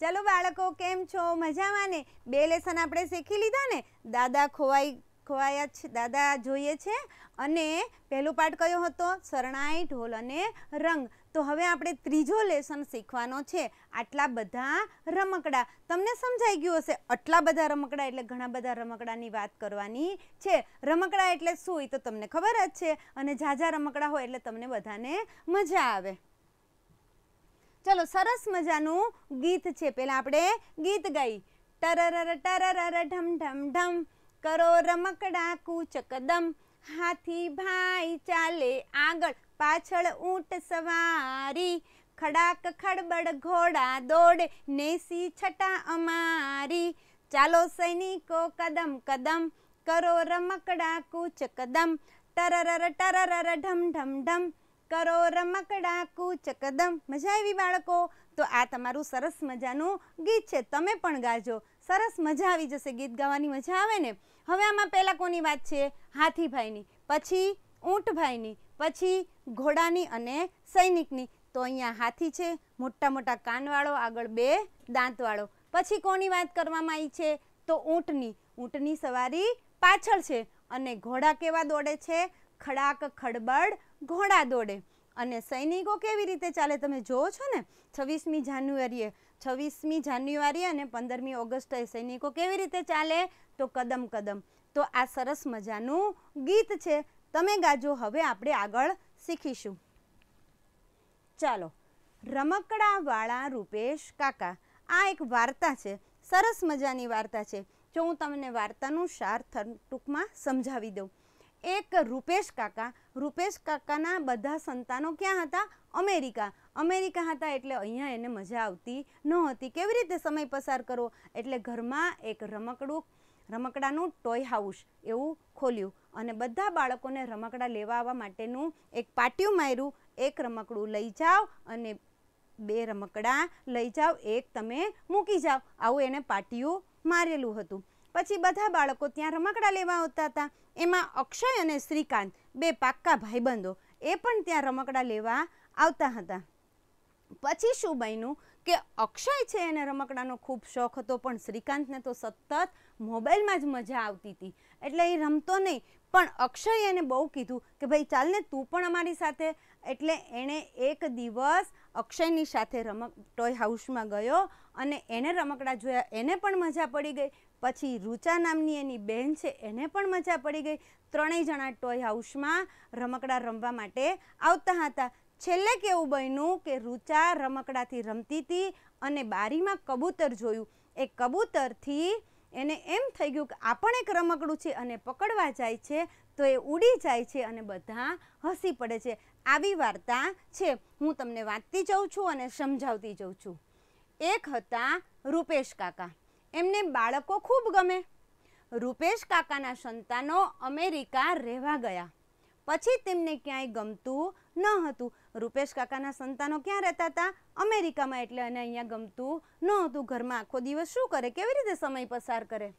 ચાલો બાળકો, કેમ છો? મજામાં ને? બે લેસન આપણે શીખી લીધા ને? દાદા ખોવાઈ, ખોવાયા છે, દાદા જોઈએ છે. અને પહેલો પાઠ કયો હતો? શરણાઈ, ઢોલ અને રંગ. તો હવે આપણે ત્રીજો લેસન શીખવાનો છે. આટલા બધા રમકડા. તમને સમજાઈ ગયું હશે, આટલા બધા રમકડા એટલે ઘણા બધા રમકડાની વાત કરવાની છે. રમકડા એટલે શું એ તો તમને ખબર જ છે. અને ઝાઝા રમકડા હોય એટલે તમને બધાને મજા આવે. ચલો, સરસ મજાનું ગીત છે. પહેલાં આપણે ગીત ગાઈ. ટરરર ટરરર, ઢમ ઢમ ઢમ. કરો રમકડા કુચકદમ. હાથી, ભાઈ, ચાલે આગળ. પાછળ ઊંટ સવારી. ખડાક, ખડબડ, ઘોડા દોડે. નેસી છટા અમારી. ચાલો સૈનિકો કદમ કદમ. કરો રમકડા કૂચ કદમ ટરરર ટરરર, ઢમ ઢમ ઢમ. કરો રમકડા કૂચ કદમ મજા આવી બાળકો? તો આ તમારું સરસ મજાનું ગીત છે. તમે પણ ગાજો. સરસ મજા આવી જશે ગીત ગાવાની, મજા આવે ને? હવે આમાં પહેલાં કોની વાત છે? હાથીભાઈની. પછી ઊંટભાઈની. પછી ઘોડાની અને સૈનિકની. તો અહીંયા હાથી છે, મોટા મોટા કાનવાળો, આગળ બે દાંતવાળો. પછી કોની વાત કરવામાં આવી છે? તો ઊંટની. ઊંટની સવારી પાછળ છે અને ઘોડા કેવા દોડે છે? ખડાક, ખડબડ ઘોડા દોડે. અને સૈનિકો કેવી રીતે ચાલે તમે જુઓ છો ને? છવ્વીસમી જાન્યુઆરીએ, છવ્વીસમી જાન્યુઆરી અને પંદરમી ઓગસ્ટે સૈનિકો કેવી રીતે ચાલે? તો કદમ કદમ. તો આ સરસ મજાનું ગીત છે. તમે ગાજો, હવે આપણે આગળ શીખીશું. ચાલો. રમકડાવાળા રૂપેશ કાકા. આ એક વાર્તા છે. સરસ મજાની વાર્તા છે. જો હું તમને વાર્તાનું સાર ટૂંકમાં સમજાવી દઉં. એક રૂપેશ કાકા. રૂપેશ કાકાના બધા સંતાનો ક્યાં હતા? અમેરિકા. અમેરિકા હતા એટલે અહીંયા એને મજા આવતી નહોતી. કેવી રીતે સમય પસાર કરવો? એટલે ઘરમાં એક રમકડું, રમકડાનું ટોય હાઉસ એવું ખોલ્યું અને બધા બાળકોને રમકડા લેવા આવવા માટેનું એક પાટિયું માર્યું. એક રમકડું લઈ જાઓ અને બે રમકડા લઈ જાઓ. એક તમે મૂકી જાઓ. આવું એને પાટિયું મારેલું હતું. પછી બધા બાળકો ત્યાં રમકડા લેવા આવતા હતા. એમાં અક્ષય અને શ્રીકાંત, બે પાક્કા ભાઈબંધો, એ પણ ત્યાં રમકડા લેવા આવતા હતા. પછી શું બન્યું કે અક્ષય છે એને રમકડાનો ખૂબ શોખ હતો, પણ શ્રીકાંતને તો સતત મોબાઈલમાં જ મજા આવતી હતી. એટલે એ રમતો નહીં. પણ અક્ષય એને બહુ કીધું કે, ભાઈ, ચાલ ને તું પણ અમારી સાથે. એટલે એણે એક દિવસ અક્ષયની સાથે રમક ટોય હાઉસમાં ગયો અને એને રમકડા જોયા. એને પણ મજા પડી ગઈ. પછી રૂચા નામની એની બહેન છે, એને પણ મજા પડી ગઈ. ત્રણેય જણા ટોય હાઉસમાં રમકડા રમવા માટે આવતા હતા. છેલ્લે કેવું બન્યું કે રૂચા રમકડાથી રમતી હતી અને બારીમાં કબૂતર જોયું. એ કબૂતરથી એને એમ થઈ ગયું કે આ પણ એક રમકડું છે અને પકડવા જાય છે, તો એ ઉડી જાય છે અને બધા હસી પડે છે. આવી વાર્તા છે. હું તમને વાંચતી જાઉં છું અને સમજાવતી જાઉં છું. એક હતા રૂપેશ કાકા. એમને બાળકો ખૂબ ગમે. રૂપેશ કાકાના સંતાનો અમેરિકા રહેવા ગયા. પછી તેમને ક્યાંય ગમતું ન હતું. રૂપેશ કાકાના સંતાનો ક્યાં રહેતા હતા? અમેરિકામાં એટલે અને અહીંયા ગમતું ન હતું ઘરમાં. આખો દિવસ શું કરે? કેવી રીતે સમય પસાર કરે?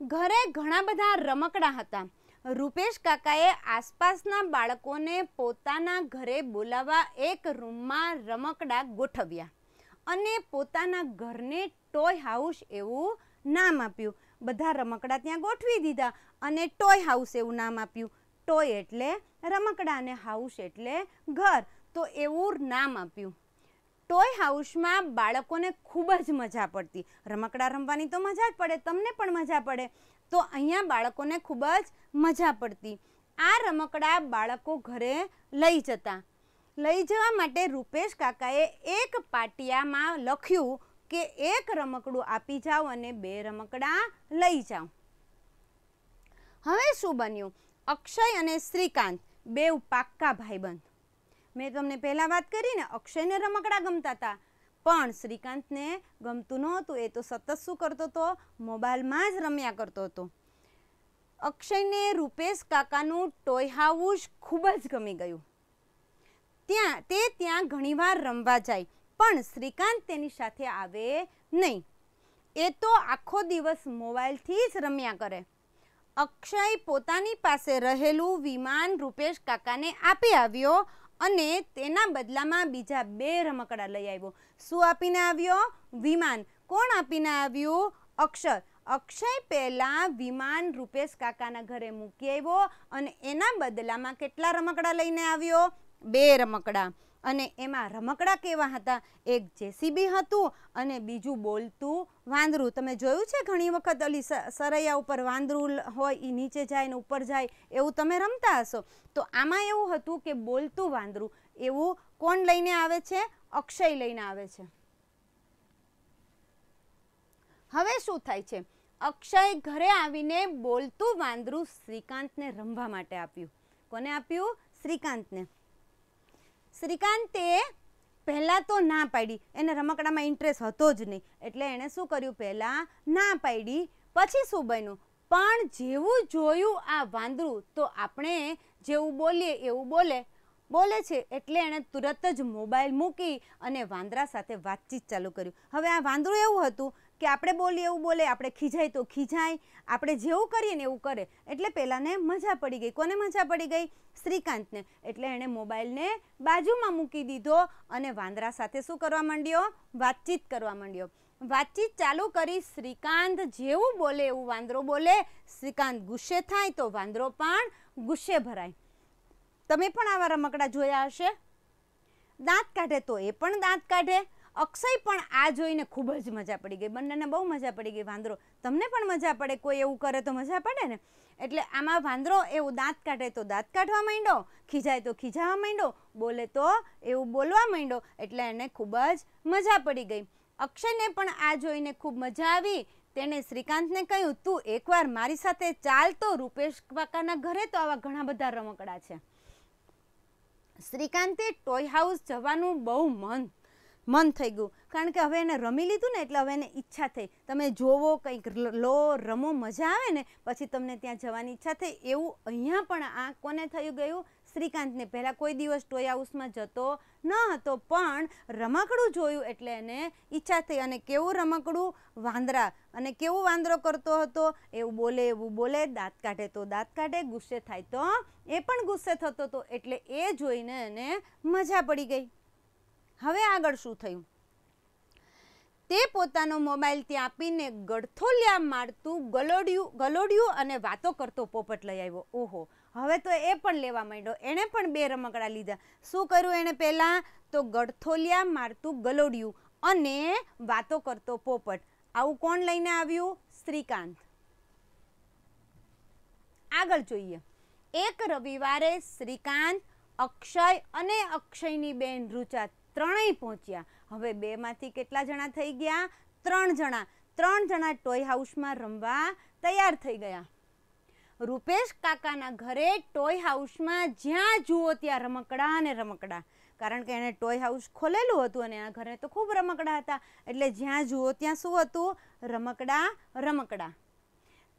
ઘરે ઘણા બધા રમકડા હતા. રૂપેશ કાકાએ આસપાસના બાળકોને પોતાના ઘરે બોલાવવા એક રૂમમાં રમકડા ગોઠવ્યા અને પોતાના ઘરને ટોય હાઉસ એવું નામ આપ્યું. બધા રમકડા ત્યાં ગોઠવી દીધા અને ટોય હાઉસ એવું નામ આપ્યું. ટોય એટલે રમકડા અને હાઉસ એટલે ઘર. તો એવું નામ આપ્યું. ટોય હાઉસમાં બાળકોને ખૂબ જ મજા પડતી. રમકડા રમવાની તો મજા જ પડે, તમને પણ મજા પડે. તો અહીંયા બાળકોને ખૂબ જ મજા પડતી. આ રમકડા બાળકો ઘરે લઈ જતા. લઈ જવા માટે રૂપેશ કાકાએ એક પાટિયામાં લખ્યું કે એક રમકડું આપી જાઓ અને બે રમકડા લઈ જાઓ. હવે શું બન્યું? અક્ષય અને શ્રીકાંત, બેઉ પાક્કા ભાઈબંધ. મેં તમને પહેલાં વાત કરી ને અક્ષયને રમકડા ગમતા હતા પણ શ્રીકાંતને ગમતું નહોતું, એ તો સતત શું કરતો હતો મોબાઈલમાં જ રમ્યા કરતો હતો. અક્ષયને રૂપેશ કાકાનું ટોય હાઉસ ખૂબ જ ગમી ગયું. ત્યાં, તે ત્યાં ઘણીવાર રમવા જાય, પણ શ્રીકાંત તેની સાથે આવે નહીં. એ તો આખો દિવસ મોબાઈલથી જ રમ્યા કરે. અક્ષય પોતાની પાસે રહેલું વિમાન રૂપેશ કાકાને આપી આવ્યો અને તેના બદલામાં બીજા બે રમકડા લઈ આવ્યો. શું આપીને આવ્યો? વિમાન. કોણ આપીને આવ્યું? અક્ષર અક્ષય પહેલાં વિમાન રૂપેશ કાકાના ઘરે મૂકી આવ્યો અને એના બદલામાં કેટલા રમકડા લઈને આવ્યો? બે રમકડા. અને એમાં રમકડા કેવા હતા? એક જેસીબી હતું અને બીજું બોલતું વાંદરું. તમે જોયું છે ઘણી વખત અલી સરૈયા ઉપર વાંદરું હોય એ નીચે જાય ને ઉપર જાય એવું તમે રમતા હશો. તો આમાં એવું હતું કે બોલતું વાંદરું. એવું કોણ લઈને આવે છે? અક્ષય લઈને આવે છે. હવે શું થાય છે? અક્ષય ઘરે આવીને બોલતું વાંદરું શ્રીકાંતને રમવા માટે આપ્યું. કોને આપ્યું? શ્રીકાંતને. શ્રીકાંતે પહેલાં તો ના પાડી. એને રમકડામાં ઇન્ટરેસ્ટ હતો જ નહીં. એટલે એણે શું કર્યું? પહેલાં ના પાડી, પછી શું બન્યું? પણ જેવું જોયું આ વાંદરું, તો આપણે જેવું બોલીએ એવું બોલે. બોલે છે એટલે એણે તુરત જ મોબાઈલ મૂકી અને વાંદરા સાથે વાતચીત ચાલુ કર્યું. હવે આ વાંદરું એવું હતું કે આપણે બોલીએ, એવું બોલે, આપણે ખીજાય તો ખીજાય, આપણે જેવું કરીએ ને એવું કરે. એટલે પહેલાંને મજા પડી ગઈ. કોને મજા પડી ગઈ? શ્રીકાંતને. એટલે એણે મોબાઈલને બાજુમાં મૂકી દીધો અને વાંદરા સાથે શું કરવા માંડ્યો? વાતચીત કરવા માંડ્યો. વાતચીત ચાલુ કરી શ્રીકાંત જેવું બોલે, એવું વાંદરો બોલે, શ્રીકાંત ગુસ્સે થાય તો વાંદરો પણ ગુસ્સે ભરાય. તમે પણ આવા રમકડા જોયા હશે? દાંત કાઢે તો એ પણ દાંત કાઢે. અક્ષય પણ આ જોઈને ખૂબ જ મજા પડી ગઈ. બંનેને બહુ મજા પડી ગઈ. વાંદરો, તમને પણ મજા પડે? કોઈ એવું કરે તો મજા પડે ને? એટલે આમાં વાંદરો એવું દાંત કાઢે તો દાંત કાઢવા માંડો ખીજાય તો ખીજાવા માંડો બોલે તો એવું બોલવા માંડો એટલે એને ખૂબ જ મજા પડી ગઈ. અક્ષયને પણ આ જોઈને ખૂબ મજા આવી. તેણે શ્રીકાંતને કહ્યું, તું એકવાર મારી સાથે ચાલ તો, રૂપેશ કાકાના ઘરે તો આવા ઘણા બધા રમકડા છે. શ્રીકાંતે ટોય હાઉસ જવાનું બહુ મન મન થઈ ગયું. કારણ કે હવે એને રમી લીધું ને, એટલે હવે એને ઈચ્છા થઈ. તમે જોવો, કંઈક લો રમો, મજા આવે ને, પછી તમને ત્યાં જવાની ઈચ્છા થઈ. એવું અહીંયા પણ આ કોને થયું ગયું? શ્રીકાંતને. પહેલાં કોઈ દિવસ ટોય હાઉસમાં જતો ન હતો, પણ રમકડું જોયું એટલે એને ઈચ્છા થઈ. અને કેવું રમકડું? વાંદરા. અને કેવું વાંદરો કરતો હતો? એવું બોલે એવું બોલે, દાંત કાઢે તો દાંત કાઢે, ગુસ્સે થાય તો એ પણ ગુસ્સે થતો હતો. એટલે એ જોઈને એને મજા પડી ગઈ. હવે આગળ શું થયું? તે પોતાનો મોબાઈલ ત્યાં આપીને ગળથોલિયા મારતું, ગલોડિયું ગલોડિયું અને વાતો કરતો પોપટ લઈ આવ્યો. ઓહો, હવે તો એ પણ લેવા માંડ્યો. એણે પણ બે રમકડા લીધા. શું કર્યું એણે પહેલાં? તો ગળથોલિયા મારતું, ગલોડિયું અને વાતો કરતો પોપટ. આવું કોણ લઈને આવ્યું? શ્રીકાંત. આગળ જોઈએ. એક રવિવારે શ્રીકાંત, અક્ષય અને અક્ષયની બેન રુચા ત્રણેય પહોંચ્યા. હવે બેમાંથી કેટલા જણા થઈ ગયા? ત્રણ જણા. ત્રણ જણા ટોય હાઉસમાં રમવા તૈયાર થઈ ગયા. રૂપેશ કાકાના ઘરે ટોય હાઉસમાં જ્યાં જુઓ ત્યાં રમકડા અને રમકડા. કારણ કે એણે ટોય હાઉસ ખોલેલું હતું અને એના ઘરે તો ખૂબ રમકડા હતા. એટલે જ્યાં જુઓ ત્યાં શું હતું? રમકડા રમકડા.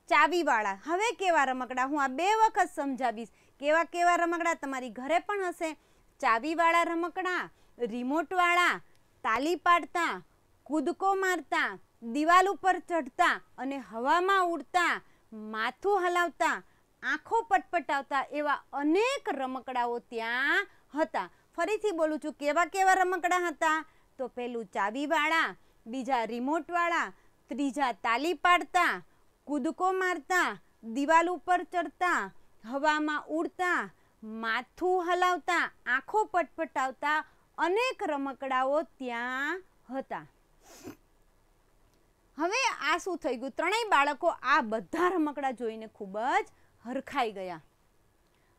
ચાવીવાળા. હવે કેવા રમકડા? હું આ બે વખત સમજાવીશ. કેવા કેવા રમકડા તમારી ઘરે પણ હશે? ચાવીવાળા રમકડા રિમોટવાળા, તાલી પાડતા, કૂદકો મારતા, દિવાલ ઉપર ચઢતા અને હવામાં ઉડતા, માથું હલાવતા, આંખો પટપટાવતા એવા અનેક રમકડાઓ ત્યાં હતા. ફરીથી બોલું છું, કેવા કેવા રમકડા હતા? તો પહેલું ચાવીવાળા, બીજા રિમોટવાળા, ત્રીજા તાલી પાડતા, કૂદકો મારતા, દિવાલ ઉપર ચડતા હવામાં ઉડતા, માથું હલાવતા, આંખો પટપટાવતા અનેક રમકડાઓ ત્યાં હતા. હવે આ શું થઈ ગયું? ત્રણેય બાળકો આ બધા રમકડા જોઈને ખૂબ જ હરખાઈ ગયા.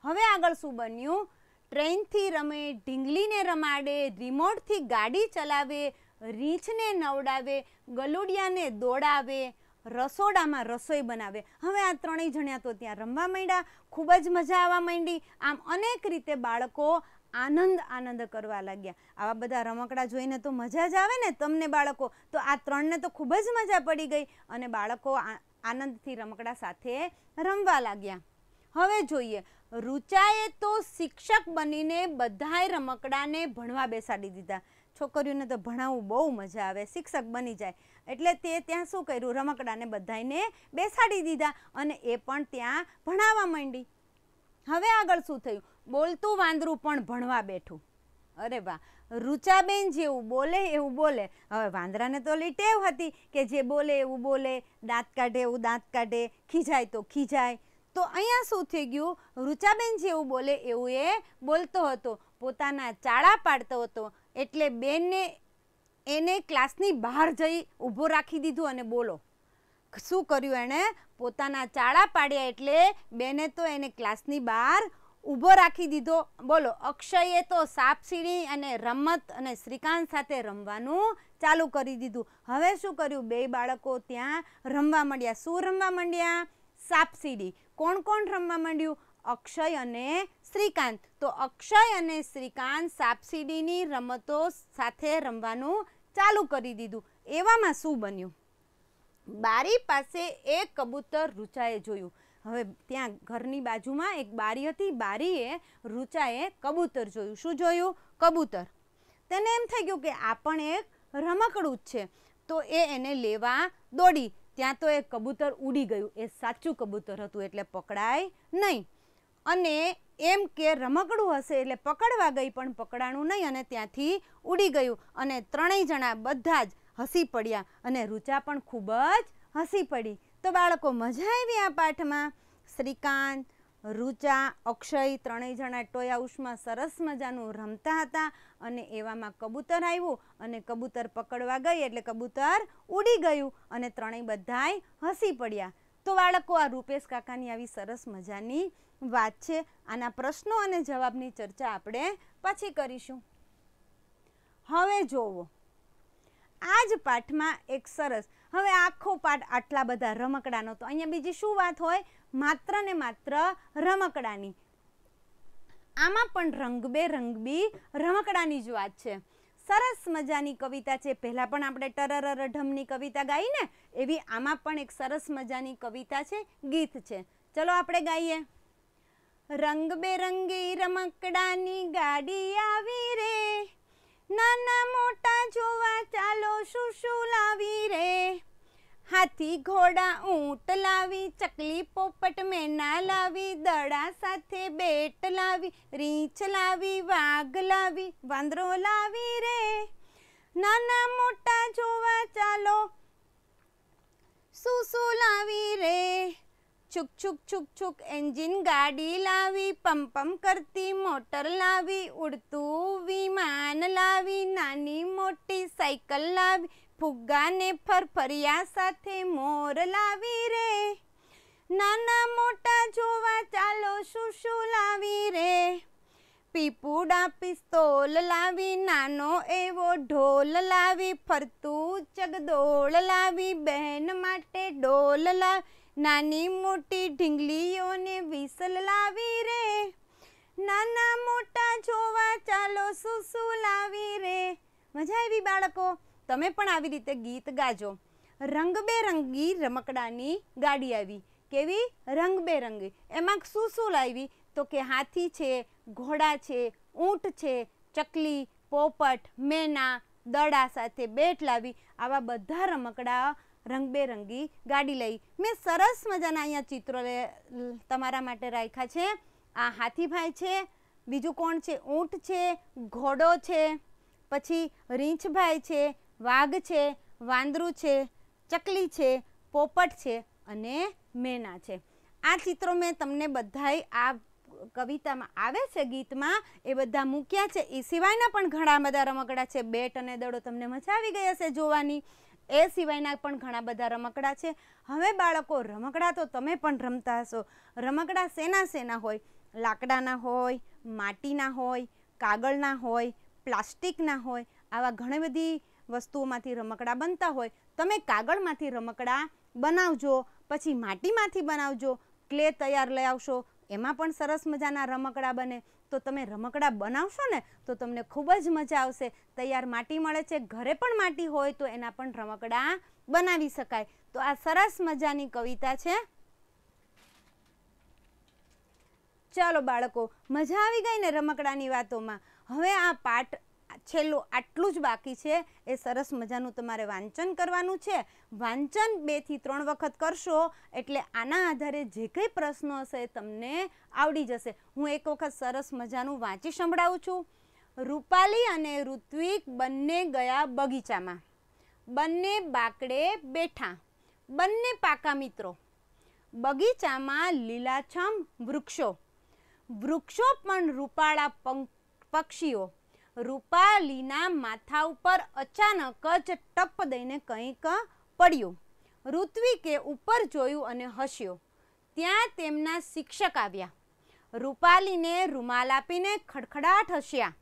હવે આગળ શું બન્યું? ટ્રેનથી રમે, ઢીંગલીને રમાડે, રિમોટથી ગાડી ચલાવે, રીંછને નવડાવે, ગલુડિયાને દોડાવે, રસોડામાં રસોઈ બનાવે. હવે આ ત્રણેય જણ્યા તો ત્યાં રમવા માંડ્યા, ખૂબ જ મજા આવવા માંડી. આમ અનેક રીતે બાળકો આનંદ આનંદ કરવા લાગ્યા. આવા બધા રમકડા જોઈને તો મજા જ આવે ને તમને બાળકો. તો આ ત્રણને તો ખૂબ જ મજા પડી ગઈ અને બાળકો આનંદથી રમકડા સાથે રમવા લાગ્યા. હવે જોઈએ. રૂચાએ તો શિક્ષક બનીને બધાય રમકડાને ભણવા બેસાડી દીધા. છોકરીઓને તો ભણાવવું બહુ મજા આવે. શિક્ષક બની જાય. એટલે તે ત્યાં શું કર્યું? રમકડાને બધાને બેસાડી દીધા અને એ પણ ત્યાં ભણાવવા માંડી. હવે આગળ શું થયું? બોલતું વાંદરું પણ ભણવા બેઠું. અરે વાહ રૂચાબેન જેવું બોલે એવું બોલે. હવે વાંદરાને તો ઓલી ટેવ હતી કે જે બોલે એવું બોલે, દાંત કાઢે એવું દાંત કાઢે, ખીજાય તો ખીજાય. તો અહીંયા શું થઈ ગયું? રૂચાબેન જેવું બોલે એવું એ બોલતો હતો. પોતાના ચાળા પાડતો હતો. એટલે બેનને એને ક્લાસની બહાર જઈ ઊભો રાખી દીધું અને બોલો. શું કર્યું એણે? પોતાના ચાળા પાડ્યા એટલે બેને તો એને ક્લાસની બહાર ઊભો રાખી દીધો. બોલો, અક્ષયે તો સાપસીડી અને રમત અને શ્રીકાંત સાથે રમવાનું ચાલુ કરી દીધું. હવે શું કર્યું? બે બાળકો ત્યાં રમવા માંડ્યા. શું રમવા માંડ્યા? સાપસીડી. કોણ કોણ રમવા માંડ્યું? અક્ષય અને શ્રીકાંત. તો અક્ષય અને શ્રીકાંત સાપસીડીની રમતો સાથે રમવાનું ચાલુ કરી દીધું. એવામાં શું બન્યું? બારી પાસે એક કબૂતર રૂચાએ જોયું. હવે ત્યાં ઘરની બાજુમાં એક બારી હતી. બારીએ રૂચાએ કબૂતર જોયું. શું જોયું? કબૂતર. તેને એમ થઈ ગયું કે આ પણ એક રમકડું જ છે. તો એ એને લેવા દોડી. ત્યાં તો એ કબૂતર ઉડી ગયું. એ સાચું કબૂતર હતું એટલે પકડાય નહીં. અને એમ કે રમકડું હશે એટલે પકડવા ગઈ પણ પકડાણું નહીં અને ત્યાંથી ઉડી ગયું. અને ત્રણેય જણા બધા જ હસી પડ્યા અને રૂચા પણ ખૂબ જ હસી પડી. તો બાળકો, મજા આવી આ પાઠમાં? શ્રીકાંત, રૂચા, અક્ષય ત્રણેય જણા ટોય હાઉસમાં સરસ મજાનું રમતા હતા અને એવામાં કબૂતર આવ્યું અને કબૂતર પકડવા ગઈ એટલે કબૂતર ઉડી ગયું અને ત્રણેય બધાય હસી પડ્યા. તો બાળકો, આ રૂપેશ કાકાની આવી સરસ મજાની વાત છે. આના પ્રશ્નો અને જવાબની ચર્ચા આપણે પછી કરીશું. હવે જોવો. આ જ પાઠમાં એક સરસ. હવે આખો પાઠ આટલા બધા રમકડાનો. તો અહીંયા બીજી શું વાત હોય? માત્ર ને માત્ર રમકડાની. આમાં પણ રંગબેરંગબી રમકડાની જ વાત છે. સરસ મજાની કવિતા છે. પહેલાં પણ આપણે ટરર ઢમની કવિતા ગાઈ ને? એવી આમાં પણ એક સરસ મજાની કવિતા છે, ગીત છે. ચલો આપણે ગાઈએ. રંગબેરંગી રમકડાની ગાડી આવી રે. નાના મોટા જોવા ચાલો, શું શું લાવી રે? હાથી ઘોડા ઊંટ લાવી, ચકલી પોપટ મેના લાવી, દડા સાથે બેટ લાવી, રીંછ લાવી, વાઘ લાવી, વાંદરો લાવી રે? નાના મોટા જોવા ચાલો, શું શું લાવી રે? છુક છુક છુક છુક એન્જિન ગાડી લાવી, પમ પમ કરતી, મોટર લાવી, ઉડતું વિમાન લાવી, નાની મોટી સાયકલ લાવી, ફુગ્ગાને ફરફરિયા સાથે મોર લાવી રે. નાના મોટા જોવા ચાલો, શું શું લાવી રે. પીપુડા પિસ્તોલ લાવી, નાનો એવો ઢોલ લાવી, ફરતું ચગદોળ લાવી, બહેન માટે ડોલ લાવી નાની મોટી ઢીંગલીઓને વિસલ લાવી રે. નાના મોટા જોવા ચાલો શું લાવી રે. મજા આવી બાળકો? તમે પણ આવી રીતે ગીત ગાજો. રંગબેરંગી રમકડાની ગાડી આવી. કેવી? રંગબેરંગી. એમાં શું શું લાવી. તો કે હાથી છે, ઘોડા છે, ઊંટ છે, ચકલી, પોપટ, મેના, દડા સાથે બેટ લાવી. આવા બધા રમકડા રંગબેરંગી ગાડી લઈ. મેં સરસ મજાના અહીંયા ચિત્રો તમારા માટે રાખ્યા છે. આ હાથીભાઈ છે, બીજું કોણ છે? ઊંટ છે, ઘોડો છે, પછી રીંછભાઈ છે, વાઘ છે, વાંદરું છે, ચકલી છે, પોપટ છે અને મેના છે. આ ચિત્રો મેં તમને બધાય આ કવિતામાં આવે છે ગીતમાં, એ બધા મૂક્યા છે. એ સિવાયના પણ ઘણા બધા રમકડા છે. બેટ અને દડો તમને મજા આવી ગઈ હશે જોવાની. એ સિવાયના પણ ઘણા બધા રમકડા છે. હવે બાળકો, રમકડા તો તમે પણ રમતા હશો. રમકડા શેના શેના હોય? લાકડાના હોય, માટીના હોય, કાગળના હોય, પ્લાસ્ટિકના હોય, આવા ઘણી બધી વસ્તુઓમાંથી રમકડા બનતા હોય. તમે કાગળમાંથી રમકડા બનાવજો, પછી માટીમાંથી બનાવજો, ક્લે તૈયાર લઈ આવશો, એમાં પણ સરસ મજાના રમકડા બને. તો તમે રમકડા બનાવશો ને, તો તમને ખૂબ જ મજા આવશે. તૈયાર માટી મળે છે, ઘરે પણ માટી હોય તો એના પણ રમકડા બનાવી શકાય. તો આ સરસ મજાની કવિતા છે. ચાલો બાળકો, મજા આવી ગઈ ને રમકડાની વાતોમાં. હવે આ પાઠ છેલ્લું આટલું જ બાકી છે. એ સરસ મજાનું તમારે વાંચન કરવાનું છે. વાંચન બેથી ત્રણ વખત કરશો એટલે આના આધારે જે કંઈ પ્રશ્નો હશે તમને આવડી જશે. હું એક વખત સરસ મજાનું વાંચી સંભળાવું છું. રૂપાલી અને ઋત્વિક બંને ગયા બગીચામાં. બંને બાકડે બેઠા. બંને પાકા મિત્રો. બગીચામાં લીલાછમ વૃક્ષો. વૃક્ષો પણ રૂપાળા પંખ પક્ષીઓ. રૂપાલીના માથા ઉપર અચાનક જ ટપ દઈને કંઈક પડ્યું. ઋત્વિકે ઉપર જોયું અને હસ્યો. ત્યાં તેમના શિક્ષક આવ્યા. રૂપાલીને રૂમાલ આપીને ખડખડાટ હસ્યા.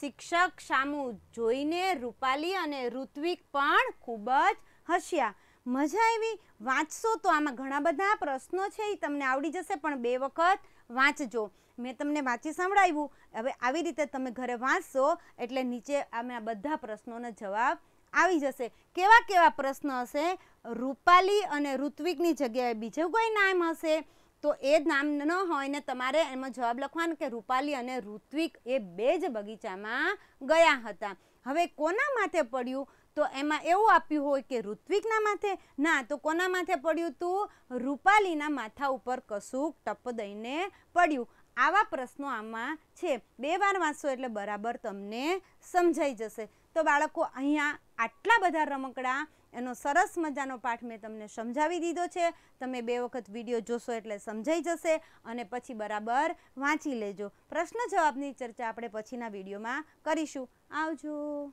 શિક્ષક સામું જોઈને રૂપાલી અને ઋત્વિક પણ ખૂબ જ હસ્યા. મજા આવી. વાંચશો તો આમાં ઘણા બધા પ્રશ્નો છે એ તમને આવડી જશે, પણ બે વખત વાંચજો. મેં તમને વાંચી સંભળાવ્યું. હવે આવી રીતે તમે ઘરે વાંચશો, એટલે નીચે આમાં બધા પ્રશ્નોના જવાબ આવી જશે. કેવા કેવા પ્રશ્ન હશે? રૂપાલી અને ઋત્વિકની જગ્યાએ બીજું કોઈ નામ હશે? તો એ નામ ન હોય ને તમારે એમાં જવાબ લખવાનો કે રૂપાલી અને ઋત્વિક એ બે જ બગીચામાં ગયા હતા. હવે કોના માથે પડ્યું? તો એમાં એવું આપ્યું હોય કે ઋત્વિકના માથે? ના, તો કોના માથે પડ્યું તું? રૂપાલીના માથા ઉપર કશુંક ટપ દઈને પડ્યું. આવા પ્રશ્નો આમાં છે. બે વાર વાંચશો એટલે બરાબર તમને સમજાઈ જશે. તો બાળકો, અહીંયા આટલા બધા રમકડા, એનો સરસ મજાનો પાઠ મેં તમને સમજાવી દીધો છે. તમે બે વખત વીડિયો જોશો એટલે સમજાઈ જશે અને પછી બરાબર વાંચી લેજો. પ્રશ્ન જવાબની ચર્ચા આપણે પછીના વિડીયોમાં કરીશું. આવજો.